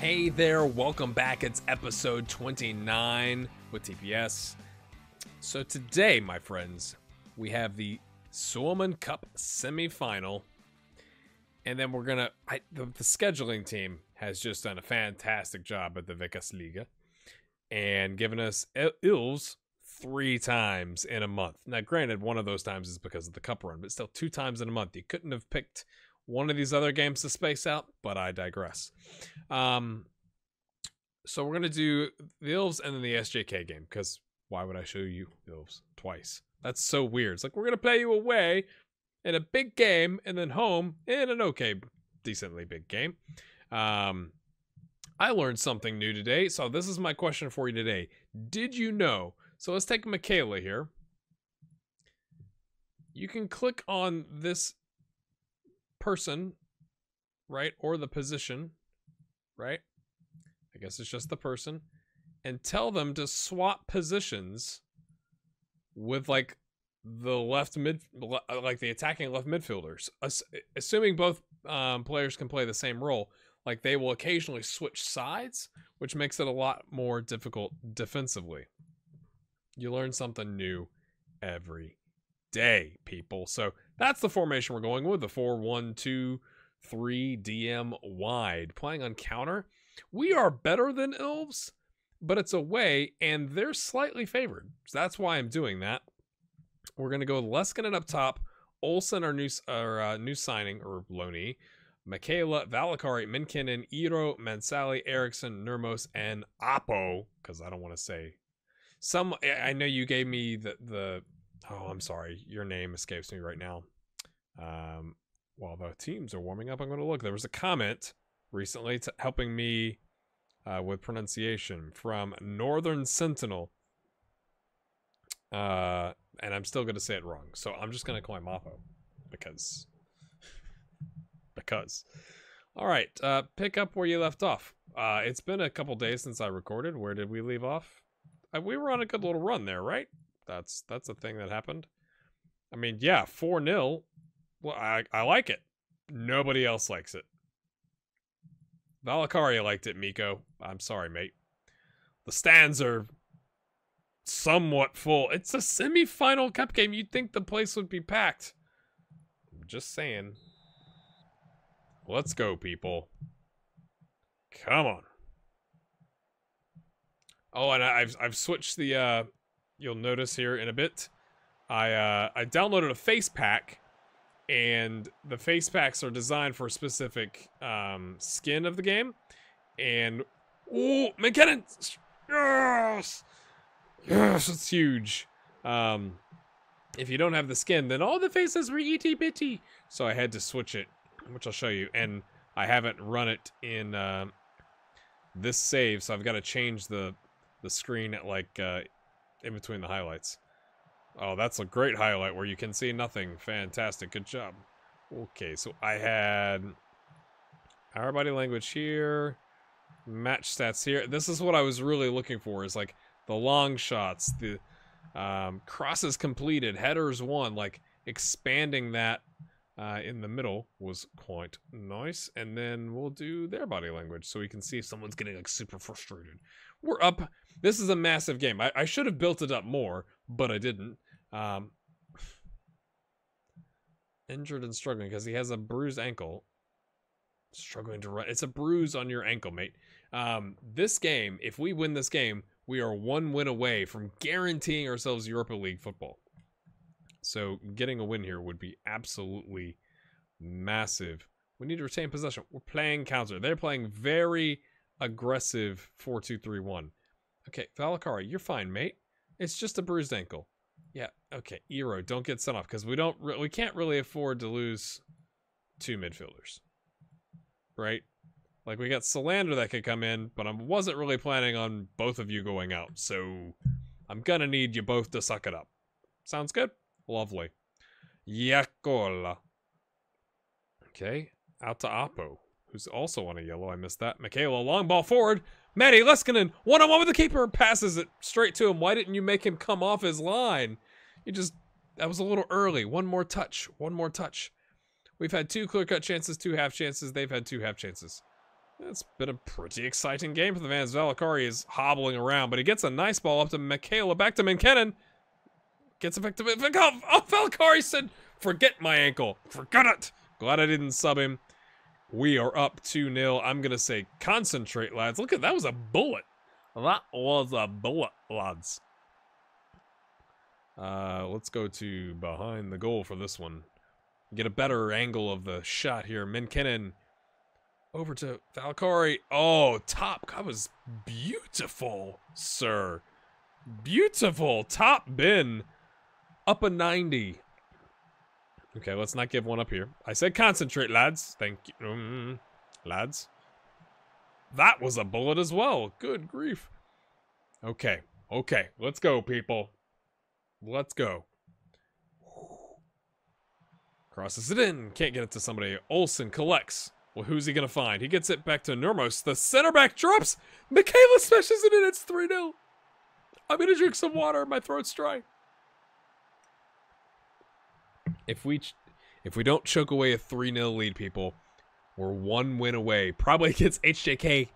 Hey there, welcome back. It's episode 29 with TPS. So today, my friends, we have the Suomen Cup semifinal. And then we're gonna the, the scheduling team has just done a fantastic job at the Veikkausliiga and given us Il- Ilves three times in a month. Now, granted, one of those times is because of the cup run, but still two times in a month. You couldn't have picked one of these other games to space out, but I digress. Um, so we're gonna do the Ilves and then the SJK game because why would I show you Ilves twice? That's so weird. It's like we're gonna play you away in a big game and then home in an okay, decently big game. Um, I learned something new today, so this is my question for you today. Did you know? So let's take Michaela here. You can click on this person, right, or the position, right? I guess it's just the person, and tell them to swap positions with like the left mid, like the attacking left midfielders. Assuming both um, players can play the same role, like they will occasionally switch sides, which makes it a lot more difficult defensively. You learn something new every day, people. So that's the formation we're going with the 4 1 2 3 DM wide. Playing on counter. We are better than Ilves, but it's away, and they're slightly favored. So that's why I'm doing that. We're going to go Leskinen up top, Olsen, our new, our, uh, new signing, or loanee, Michaela, Valakari, Minkinen, Iro, Mansali, Eriksson, Nurmos, and Apo, because I don't want to say some. I I know you gave me the the. Oh, I'm sorry, your name escapes me right now. Um, while the teams are warming up, I'm going to look. There was a comment recently helping me uh, with pronunciation from Northern Sentinel. Uh, and I'm still going to say it wrong, so I'm just going to call him Apo because because. All right, uh, pick up where you left off. Uh, it's been a couple days since I recorded. Where did we leave off? Uh, we were on a good little run there, right? That's that's a thing that happened. I mean, yeah, four 0 Well, I I like it. Nobody else likes it. Valakaria liked it, Miko. I'm sorry, mate. The stands are somewhat full. It's a semi-final cup game. You'd think the place would be packed. I'm just saying. Let's go, people. Come on. Oh, and I've I've switched the uh you'll notice here in a bit. I uh I downloaded a face pack and the face packs are designed for a specific um skin of the game. And oh, McKinnon! Yes! Yes, it's huge. Um if you don't have the skin, then all the faces were itty bitty. So I had to switch it, which I'll show you. And I haven't run it in um this save, so I've got to change the the screen at like uh, in between the highlights. Oh, that's a great highlight where you can see nothing. Fantastic, good job. Okay, so I had our body language here, match stats here. This is what I was really looking for. Is like the long shots, the um, crosses completed, headers won. Like expanding that uh, in the middle was quite nice. And then we'll do their body language so we can see if someone's getting like super frustrated. We're up. This is a massive game. I, I should have built it up more, but I didn't. Um, injured and struggling because he has a bruised ankle. Struggling to run. It's a bruise on your ankle, mate. Um, this game, if we win this game, we are one win away from guaranteeing ourselves Europa League football. So getting a win here would be absolutely massive. We need to retain possession. We're playing counter. They're playing very aggressive 4-2-3-1. Okay, Valakari, you're fine, mate. It's just a bruised ankle. Yeah, okay. Ero, don't get sent off because we don't we can't really afford to lose two midfielders. Right? Like we got Solander that could come in, but I wasn't really planning on both of you going out. So I'm gonna need you both to suck it up. Sounds good? Lovely. Yakola. Okay, out to Apo, who's also on a yellow. I missed that. Michaela, long ball forward. Maddie Leskinen, one on one with the keeper, passes it straight to him. Why didn't you make him come off his line? You just, that was a little early. One more touch. One more touch. We've had two clear cut chances, two half chances. They've had two half chances. It's been a pretty exciting game for the Vans. Valakari is hobbling around, but he gets a nice ball up to Michaela, back to McKinnon. Gets to oh, Valakari said, forget my ankle. Forget it. Glad I didn't sub him. We are up 2-0. I'm going to say concentrate, lads. Look at that was a bullet. That was a bullet, lads. Uh, let's go to behind the goal for this one. Get a better angle of the shot here. McKinnon over to Valakari. Oh, top. That was beautiful, sir. Beautiful. Top bin. Up a 90. Okay, let's not give one up here. I said concentrate, lads. Thank you. Mm, lads. That was a bullet as well. Good grief. Okay. Okay. Let's go, people. Let's go. Crosses it in. Can't get it to somebody. Olsen collects. Well, who's he going to find? He gets it back to Normos. The center back drops. Michaela smashes it in. It's 3 0. I'm going to drink some water. My throat's dry. If we if we don't choke away a 3 0 lead, people, we're one win away. Probably against HJK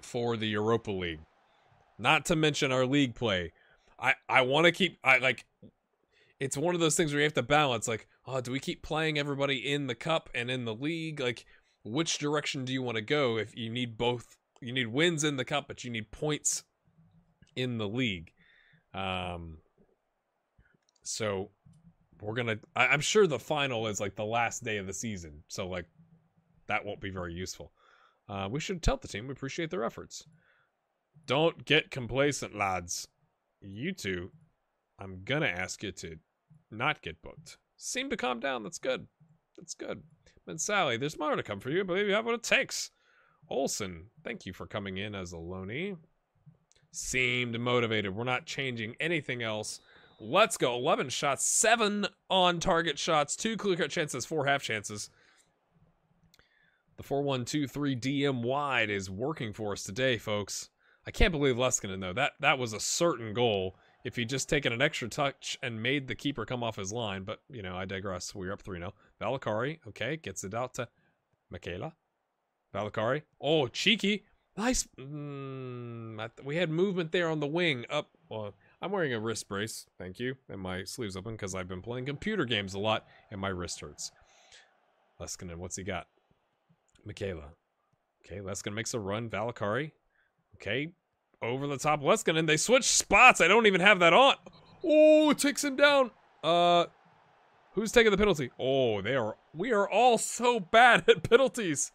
for the Europa League. Not to mention our league play. I, I want to keep I like it's one of those things where you have to balance like oh, do we keep playing everybody in the cup and in the league? Like, which direction do you want to go if you need both? You need wins in the cup, but you need points in the league. Um, so we're gonna. I, I'm sure the final is like the last day of the season, so like that won't be very useful. Uh, we should tell the team we appreciate their efforts. Don't get complacent, lads. You two, I'm gonna ask you to not get booked seem to calm down. That's good. That's good. And Sally, there's more to come for you. I believe you have what it takes. Olsen, thank you for coming in as a loanee. Seemed motivated. We're not changing anything else. Let's go. 11 shots, 7 on target shots, 2 clear cut chances, 4 half chances. The 4123 DM wide is working for us today, folks. I can't believe Leskinen, though. That, that was a certain goal if he'd just taken an extra touch and made the keeper come off his line. But, you know, I digress. We're up 3 0. Valakari, okay, gets it out to Michaela. Valakari. Oh, cheeky. Nice. Mm, we had movement there on the wing. Up. Well, I'm wearing a wrist brace. Thank you. And my sleeves open because I've been playing computer games a lot and my wrist hurts. Leskinen, what's he got? Michaela. Okay, Leskinen makes a run. Valakari. Okay, over the top Leskin, and they switch spots. I don't even have that on. Oh, it takes him down. Uh, who's taking the penalty? Oh, they are. We are all so bad at penalties.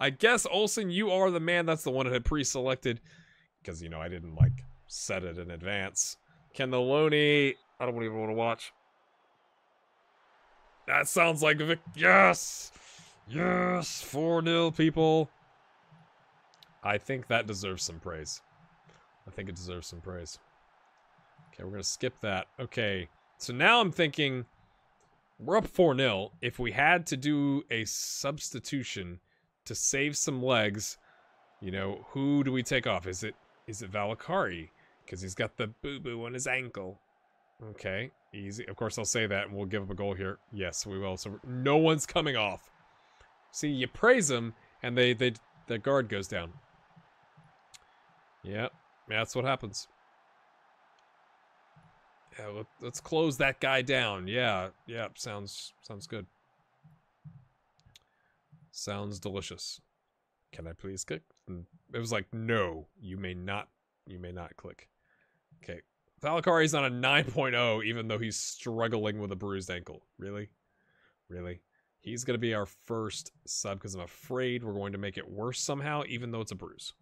I guess Olsen, you are the man. That's the one that had pre-selected, because you know I didn't like set it in advance. Loney? I don't even want to watch. That sounds like Vic. Yes, yes, four 0 people. I think that deserves some praise. I think it deserves some praise. Okay, we're going to skip that. Okay, so now I'm thinking we're up 4-0. If we had to do a substitution to save some legs, you know, who do we take off? Is it is it Valakari? Because he's got the boo-boo on his ankle. Okay, easy. Of course, I'll say that, and we'll give him a goal here. Yes, we will. So no one's coming off. See, you praise him, and they they the guard goes down. Yeah, that's what happens. Yeah, let's close that guy down. Yeah, yeah, sounds sounds good. Sounds delicious. Can I please click? It was like, no, you may not, you may not click. Okay, Valakari's on a 9.0, even though he's struggling with a bruised ankle. Really? Really? He's going to be our first sub because I'm afraid we're going to make it worse somehow, even though it's a bruise.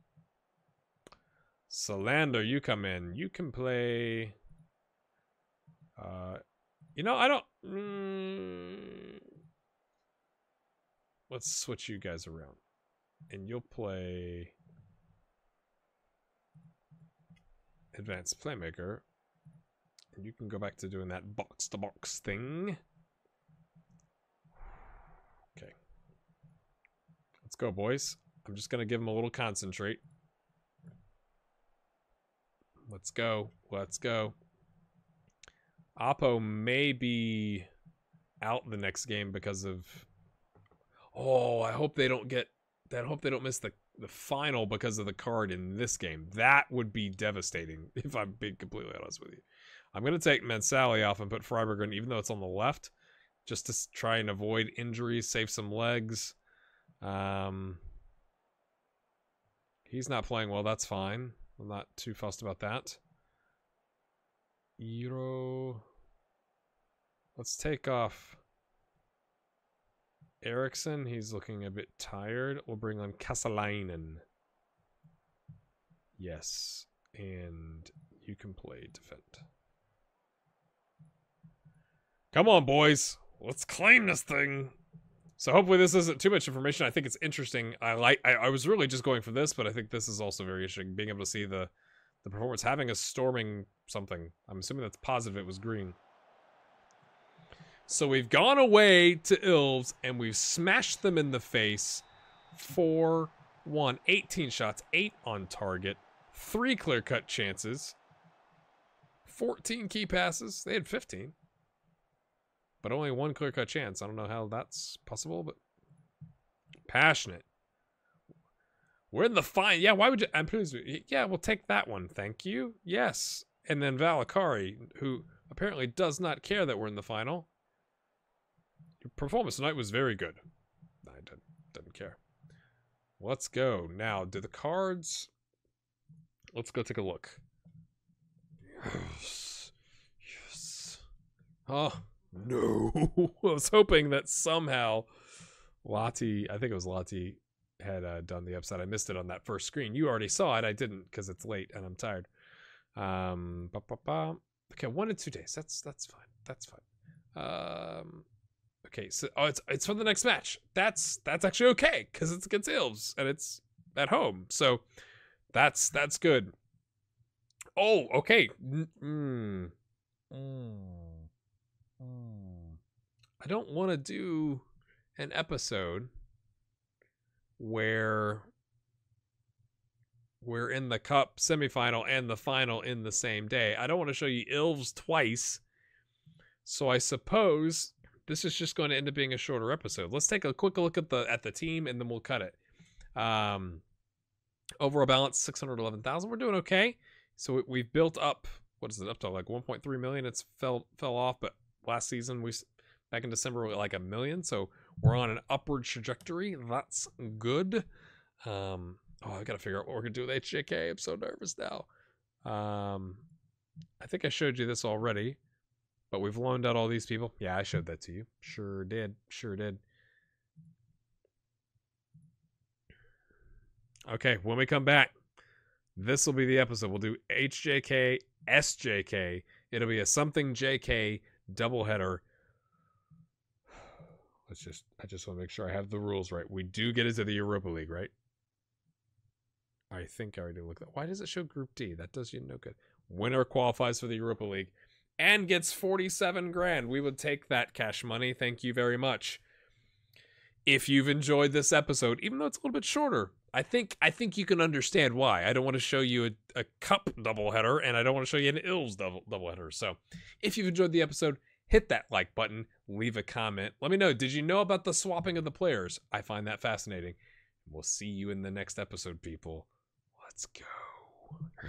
Salander, you come in. You can play. Uh, you know, I don't. Mm, let's switch you guys around, and you'll play advanced playmaker, and you can go back to doing that box to box thing. Okay, let's go, boys. I'm just gonna give him a little concentrate. Let's go. Let's go. Oppo may be out the next game because of... Oh, I hope they don't get then hope they don't miss the the final because of the card in this game. That would be devastating if I'm being completely honest with you. I'm gonna take Mansally off and put Freiburg in, even though it's on the left, just to try and avoid injuries, save some legs. Um, he's not playing well. That's fine. I'm not too fussed about that. Euro. Let's take off Eriksson. He's looking a bit tired. We'll bring on Kasalainen. Yes. And you can play defend. Come on, boys. Let's claim this thing. So hopefully this isn't too much information. I think it's interesting. I like. I, I was really just going for this, but I think this is also very interesting. Being able to see the the performance having a storming something. I'm assuming that's positive. It was green. So we've gone away to Ilves and we've smashed them in the face. 4 1. 18 shots, 8 on target, 3 clear cut chances, 14 key passes. They had 15 but only one clear cut chance. I don't know how that's possible, but passionate. We're in the fine. Yeah, why would you? I'm pleased. Yeah, we'll take that one. Thank you. Yes. And then Valakari, who apparently does not care that we're in the final. Performance tonight was very good. I didn't, didn't care. Let's go. Now, do the cards... Let's go take a look. Yes. Yes. Oh, no. I was hoping that somehow Lottie, I think it was Lottie, had uh, done the upside. I missed it on that first screen. You already saw it. I didn't because it's late and I'm tired. Um, okay, one and two days. That's that's fine. That's fine. Um, okay, so oh, it's it's for the next match. That's that's actually okay because it's against Ilves and it's at home. So that's that's good. Oh, okay. Mm. Mm. I don't want to do an episode where we're in the cup semifinal and the final in the same day. I don't want to show you Ilves twice. So I suppose this is just going to end up being a shorter episode. Let's take a quick look at the at the team and then we'll cut it. Um overall balance 611,000. We're doing okay. So we've built up what is it up to like 1.3 million. It's fell fell off, but last season we back in December with like a million. So we're on an upward trajectory. That's good. Um, oh, I gotta figure out what we're gonna do with HJK. I'm so nervous now. Um, I think I showed you this already, but we've loaned out all these people. Yeah, I showed that to you. Sure did. Sure did. Okay, when we come back, this will be the episode. We'll do HJK, SJK. It'll be a something JK doubleheader let's just I just want to make sure I have the rules right. We do get into the Europa League, right? I think I already looked at Why does it show Group D? That does you no good. Winner qualifies for the Europa League and gets 47 grand. We would take that cash money. Thank you very much. If you've enjoyed this episode, even though it's a little bit shorter, I think I think you can understand why. I don't want to show you a, a cup doubleheader and I don't want to show you an ills double doubleheader. So if you've enjoyed the episode, hit that like button, leave a comment. Let me know, did you know about the swapping of the players? I find that fascinating. We'll see you in the next episode, people. Let's go.